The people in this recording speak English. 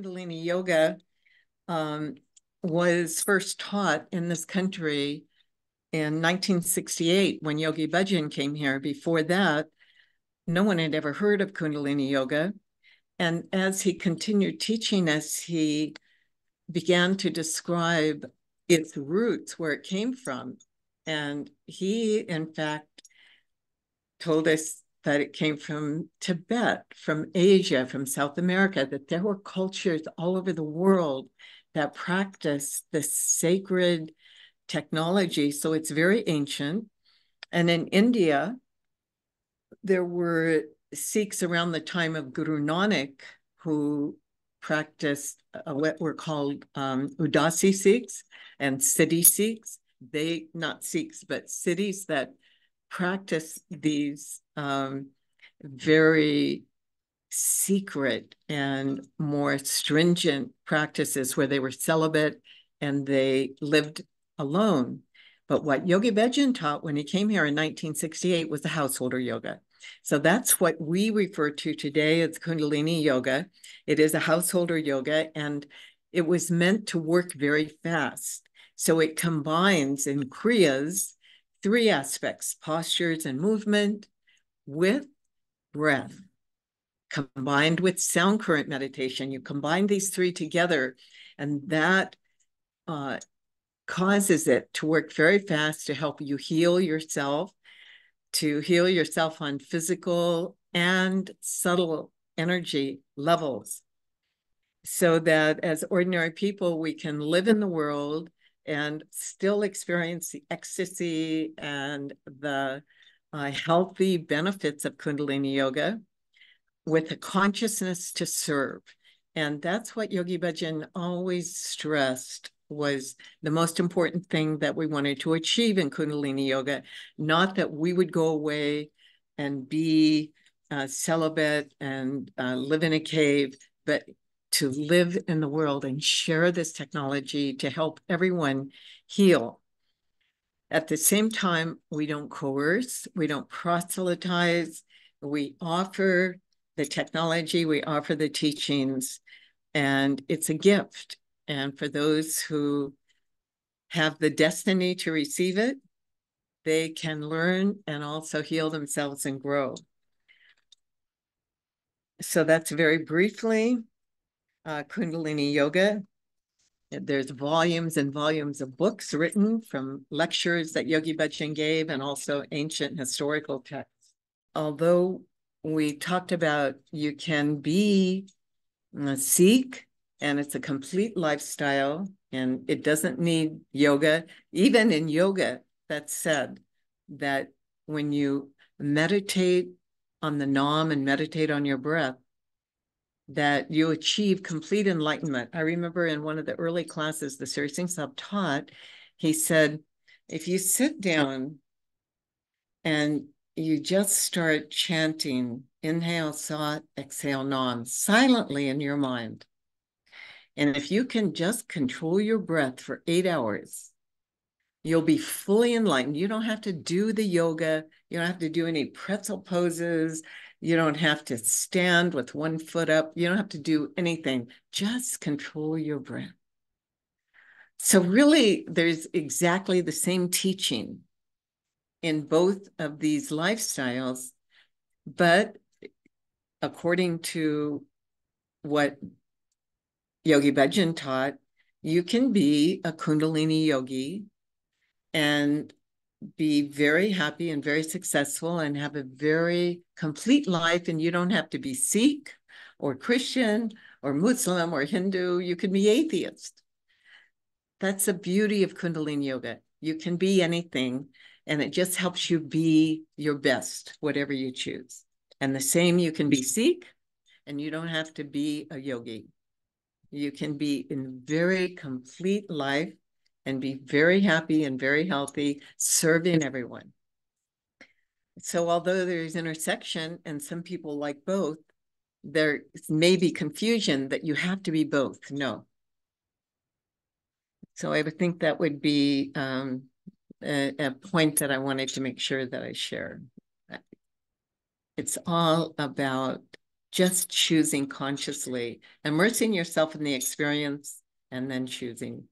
Kundalini Yoga um, was first taught in this country in 1968 when Yogi Bhajan came here. Before that, no one had ever heard of Kundalini Yoga. And as he continued teaching us, he began to describe its roots, where it came from. And he, in fact, told us that it came from Tibet, from Asia, from South America, that there were cultures all over the world that practiced this sacred technology. So it's very ancient. And in India, there were Sikhs around the time of Guru Nanak who practiced uh, what were called um, Udasi Sikhs and Siddhi Sikhs. They, not Sikhs, but cities that practice these um, very secret and more stringent practices where they were celibate and they lived alone. But what Yogi Bhajan taught when he came here in 1968 was the householder yoga. So that's what we refer to today as Kundalini Yoga. It is a householder yoga and it was meant to work very fast. So it combines in Kriyas three aspects postures and movement with breath combined with sound current meditation. You combine these three together, and that uh, causes it to work very fast to help you heal yourself, to heal yourself on physical and subtle energy levels. So that as ordinary people, we can live in the world and still experience the ecstasy and the uh, healthy benefits of Kundalini Yoga with a consciousness to serve. And that's what Yogi Bhajan always stressed was the most important thing that we wanted to achieve in Kundalini Yoga. Not that we would go away and be uh, celibate and uh, live in a cave, but to live in the world and share this technology to help everyone heal. At the same time, we don't coerce, we don't proselytize, we offer the technology, we offer the teachings, and it's a gift. And for those who have the destiny to receive it, they can learn and also heal themselves and grow. So that's very briefly uh, Kundalini Yoga. There's volumes and volumes of books written from lectures that Yogi Bhajan gave and also ancient historical texts. Although we talked about you can be a Sikh and it's a complete lifestyle and it doesn't need yoga. Even in yoga, that's said that when you meditate on the Nam and meditate on your breath, that you achieve complete enlightenment. I remember in one of the early classes the Sri Singh Sahib taught, he said, if you sit down and you just start chanting inhale sat, exhale nam silently in your mind. And if you can just control your breath for eight hours, you'll be fully enlightened. You don't have to do the yoga. You don't have to do any pretzel poses. You don't have to stand with one foot up. You don't have to do anything. Just control your breath. So, really, there's exactly the same teaching in both of these lifestyles, but according to what Yogi Bhajan taught, you can be a Kundalini yogi and be very happy and very successful and have a very complete life. And you don't have to be Sikh or Christian or Muslim or Hindu. You can be atheist. That's the beauty of Kundalini Yoga. You can be anything, and it just helps you be your best, whatever you choose. And the same, you can be Sikh, and you don't have to be a yogi. You can be in very complete life and be very happy and very healthy, serving everyone. So although there's intersection and some people like both, there may be confusion that you have to be both. No. So I would think that would be um, a, a point that I wanted to make sure that I share. It's all about just choosing consciously, immersing yourself in the experience and then choosing